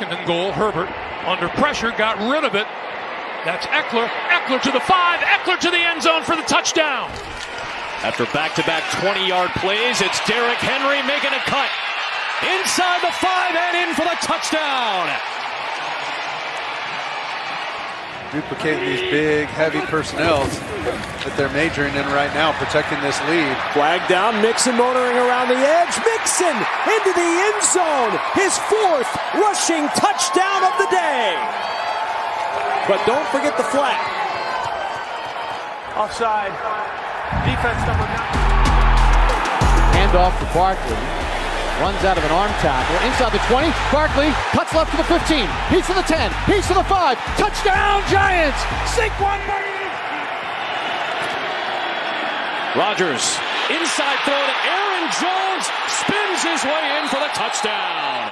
Second and goal, Herbert under pressure, got rid of it. That's Ekeler. Ekeler to the five. Ekeler to the end zone for the touchdown. After back-to-back 20-yard plays, it's Derrick Henry making a cut. Inside the five and in for the touchdown. Duplicating these big, heavy personnels that they're majoring in right now, protecting this lead. Flag down, Mixon motoring around the edge. Mixon into the end zone. His fourth rushing touchdown of the day. But don't forget the flag. Offside. Defense number nine. Hand off to Barkley. Runs out of an arm tackle. Inside the 20. Barkley cuts left to the 15. He's to the 10. He's to the 5. Touchdown, Giants! Saquon Barkley! Rodgers, inside throw to Aaron Jones, spins his way in for the touchdown.